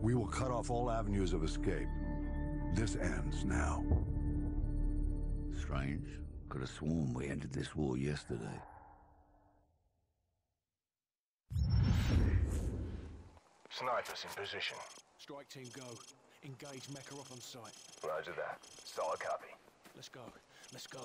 We will cut off all avenues of escape. This ends now. Strange. Could have sworn we ended this war yesterday. Snipers in position. Strike team go. Engage Makarov on sight. Roger that. Solid copy. Let's go. Let's go.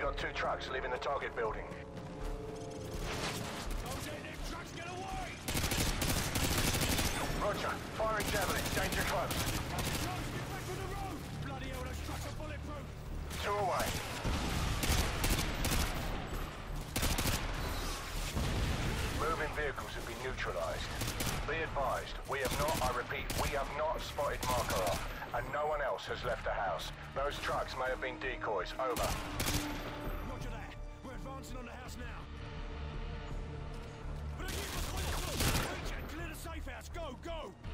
We got two trucks leaving the target building. Roger. Firing javelin. Danger close. Two away. Moving vehicles have been neutralized. Be advised, we have not, I repeat, we have not spotted Makarov, and no one else has left the house. Those trucks may have been decoys. Over. Go, go!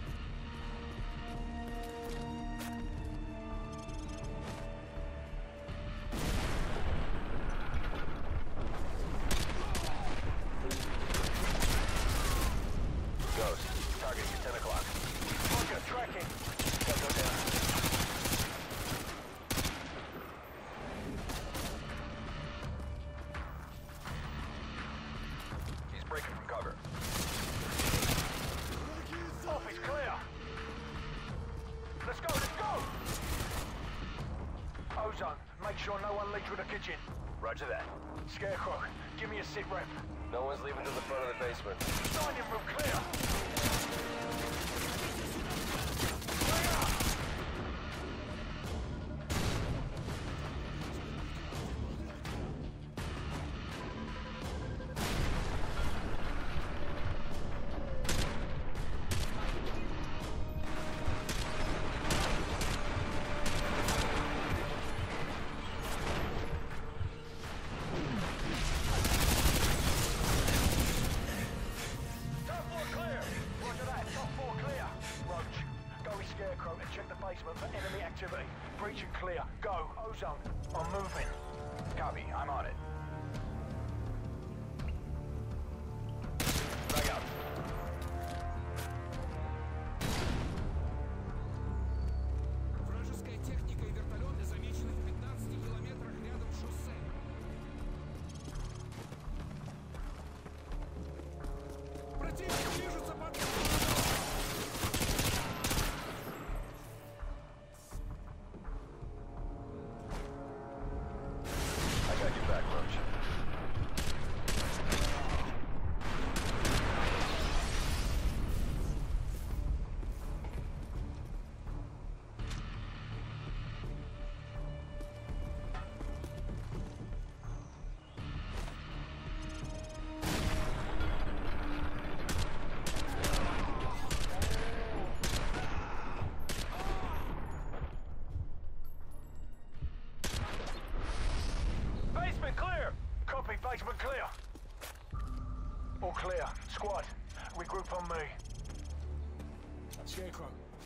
Ozone, make sure no one leaks through the kitchen. Roger that. Scarecrow, give me a sit rep. No one's leaving to the front of the basement. Dining room clear! 上面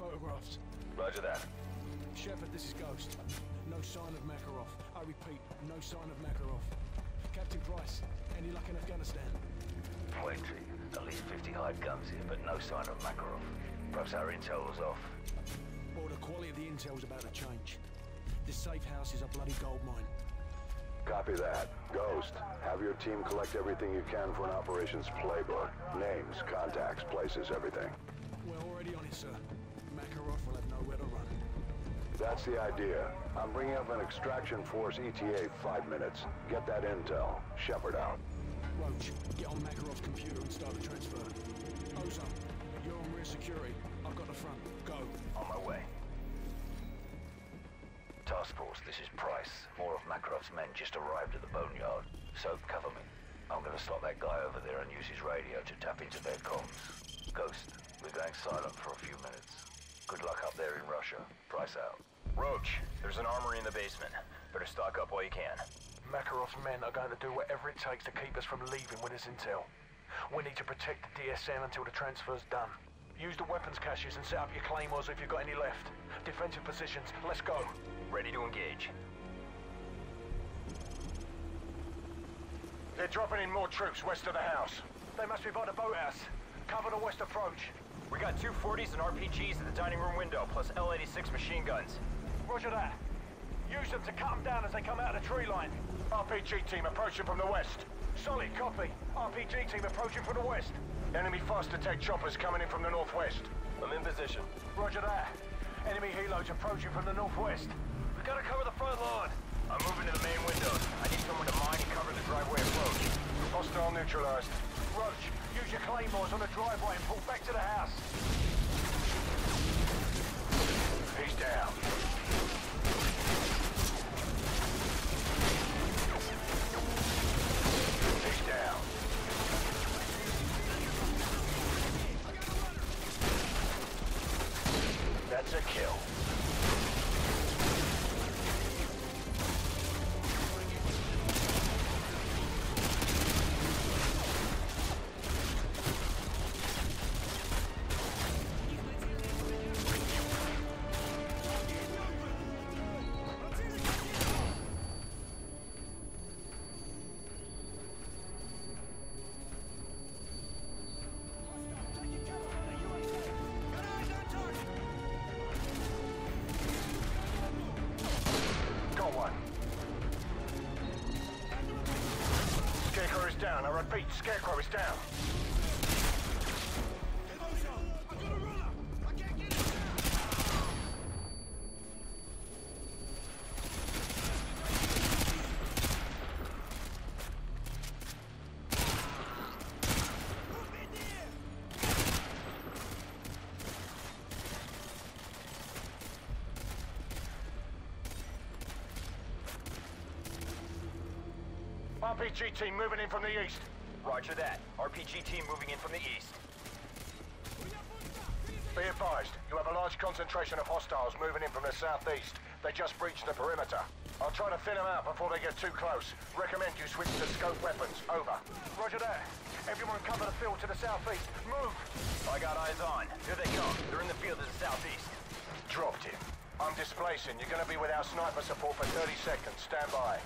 Photographs. Roger that. Shepard, this is Ghost. No sign of Makarov. I repeat, no sign of Makarov. Captain Price, any luck in Afghanistan? Plenty. At least 50 hide guns here, but no sign of Makarov. Perhaps our intel was off. Well, the quality of the intel's about to change. This safe house is a bloody gold mine. Copy that. Ghost, have your team collect everything you can for an operations playbook. Names, contacts, places, everything. We're already on it, sir. That's the idea. I'm bringing up an extraction force ETA five minutes. Get that intel. Shepard out. Roach, get on Makarov's computer and start the transfer. Ozone, you're on rear security. I've got the front. Go. On my way. Task Force, this is Price. More of Makarov's men just arrived at the boneyard. So cover me. I'm gonna slot that guy over there and use his radio to tap into their comms. Ghost, we're going silent for a few minutes. Good luck up there in Russia. Price out. Roach, there's an armory in the basement. Better stock up while you can. Makarov's men are going to do whatever it takes to keep us from leaving with this intel. We need to protect the DSM until the transfer's done. Use the weapons caches and set up your claymores if you've got any left. Defensive positions, let's go. Ready to engage. They're dropping in more troops west of the house. They must be by the boathouse. Cover the west approach. We got two 40s and RPGs at the dining room window, plus L-86 machine guns. Roger that. Use them to cut them down as they come out of the tree line. RPG team approaching from the west. Solid copy. RPG team approaching from the west. Enemy fast attack choppers coming in from the northwest. I'm in position. Roger that. Enemy helos approaching from the northwest. We gotta cover the front lawn. I'm moving to the main windows. I need someone to mine and cover the driveway approach. Hostile neutralized. Roach, use your claymores on the driveway and pull back to the house. He's down. A kill. RPG team moving in from the east. Roger that. RPG team moving in from the east. Be advised, you have a large concentration of hostiles moving in from the southeast. They just breached the perimeter. I'll try to thin them out before they get too close. Recommend you switch to scope weapons. Over. Roger that. Everyone cover the field to the southeast. Move! I got eyes on. Here they come. They're in the field to the southeast. Dropped him. I'm displacing. You're gonna be without sniper support for 30 seconds. Stand by.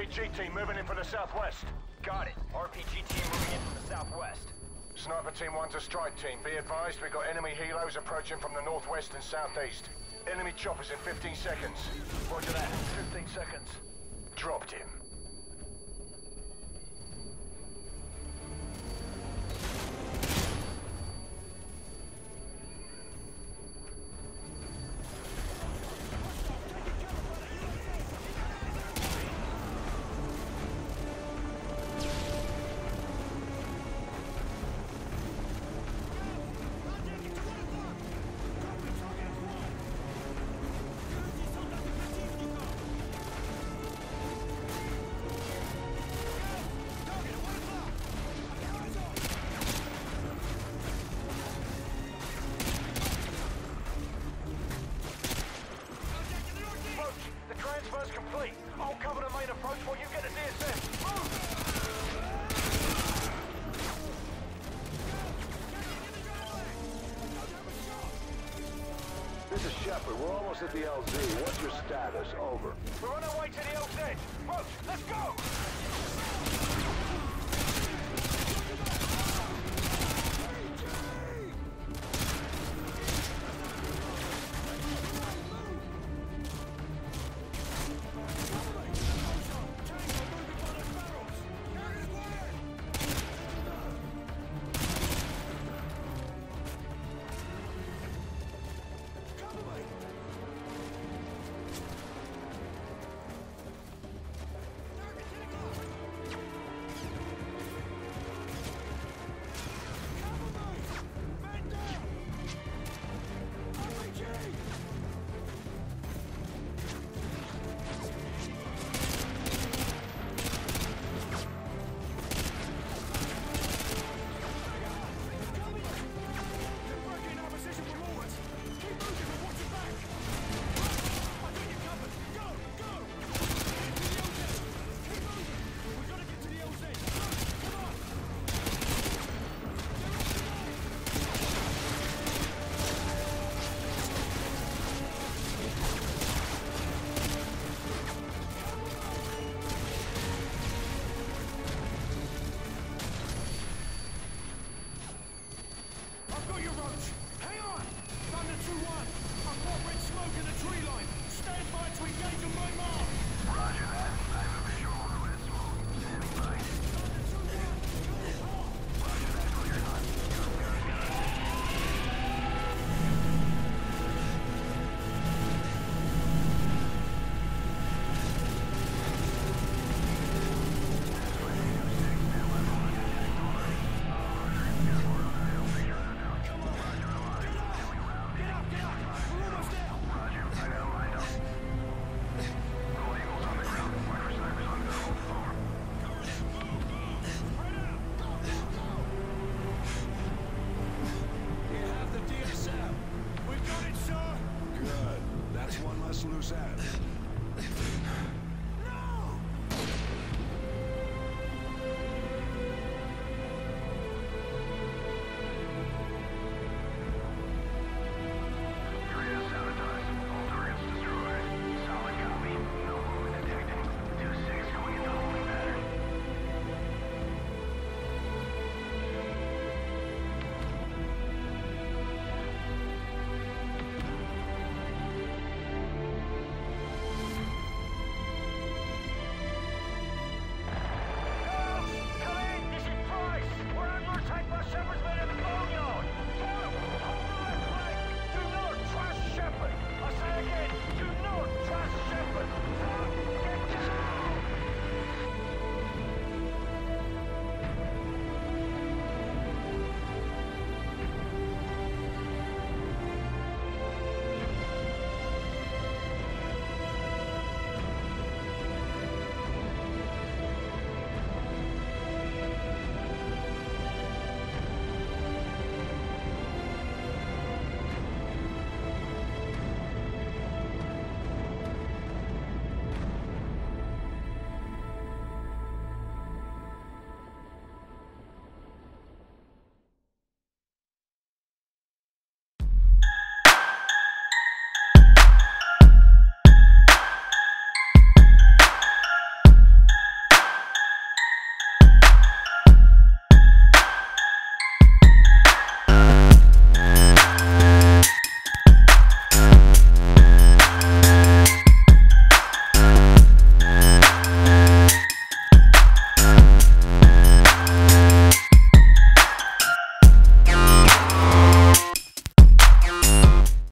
RPG team moving in from the southwest. Got it. RPG team moving in from the southwest. Sniper team one's a strike team. Be advised, we've got enemy helos approaching from the northwest and southeast. Enemy choppers in 15 seconds. Roger that. 15 seconds. Dropped him. We're almost at the LZ. What's your status? Over. We're on our way to the LZ. Roach, let's go!